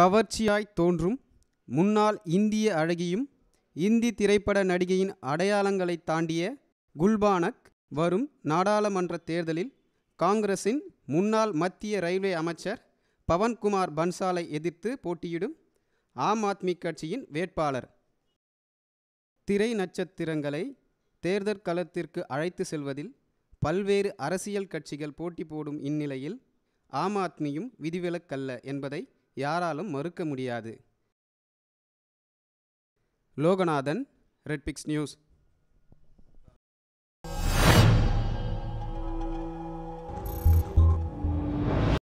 கவர்ச்சியாய் தோன்றும் முன்னாள் இந்திய அழகியும் இந்தி திரைப்பட நடிகையின் அடையாளங்களை தாண்டிய குல்பானக் வரும் நாடாளுமன்ற தேர்தலில் காங்கிரசின் முன்னாள் மத்திய ரயில்வே அமைச்சர் பவன்குமார் பன்சாலை எதிர்த்து போட்டியிடும் ஆம் ஆத்மி கட்சியின் வேட்பாளர். திரை நட்சத்திரங்களை தேர்தல் களத்திற்கு அழைத்து செல்வதில் பல்வேறு அரசியல் கட்சிகள் போட்டி போடும் இந்நிலையில் ஆம் ஆத்மியும் விதிவிலக்கல்ல என்பதை யாராலும் மறுக்க முடியாது. லோகநாதன் ரெட்பிக்ஸ் நியூஸ்